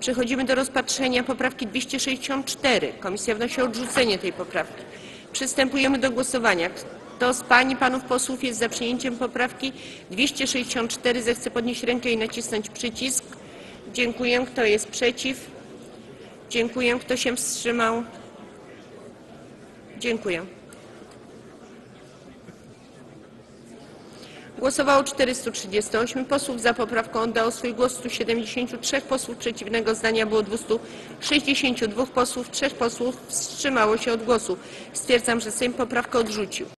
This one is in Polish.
Przechodzimy do rozpatrzenia poprawki 264. Komisja wnosi o odrzucenie tej poprawki. Przystępujemy do głosowania. Kto z Pań i Panów posłów jest za przyjęciem poprawki 264, zechce podnieść rękę i nacisnąć przycisk. Dziękuję. Kto jest przeciw? Dziękuję. Kto się wstrzymał? Dziękuję. Głosowało 438 posłów. Za poprawką oddało swój głos 173 posłów. Przeciwnego zdania było 262 posłów. Trzech posłów wstrzymało się od głosu. Stwierdzam, że Sejm poprawkę odrzucił.